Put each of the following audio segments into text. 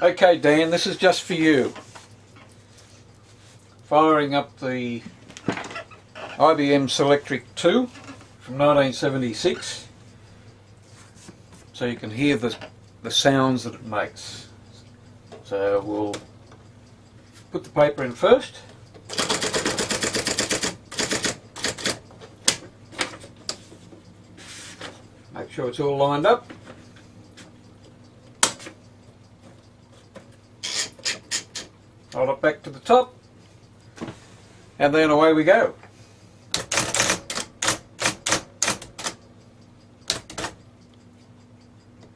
Okay Dan, this is just for you. Firing up the IBM Selectric 2 from 1976 so you can hear the, the sounds that it makes. So we'll put the paper in first. Make sure it's all lined up. Hold it back to the top and then away we go.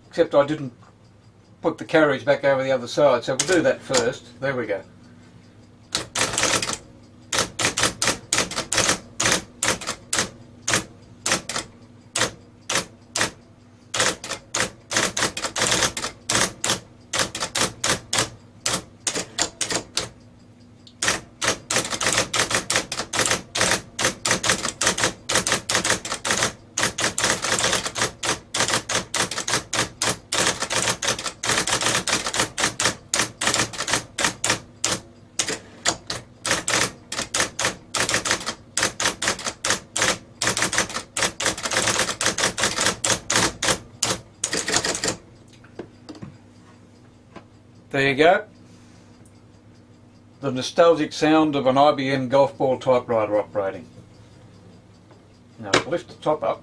Except I didn't put the carriage back over the other side so we'll do that first. There we go. There you go. The nostalgic sound of an IBM golf ball typewriter operating. Now lift the top up.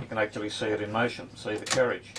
You can actually see it in motion, see the carriage.